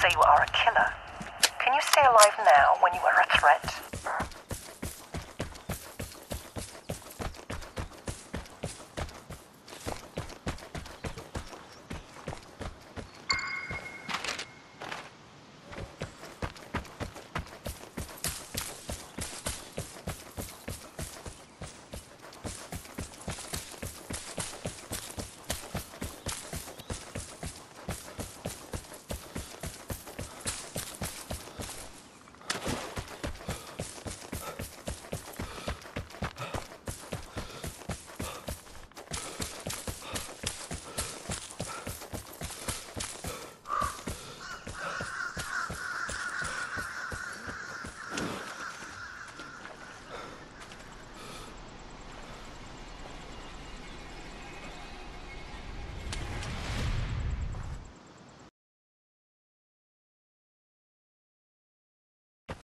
say you are a killer. Can you stay alive now when you are a threat?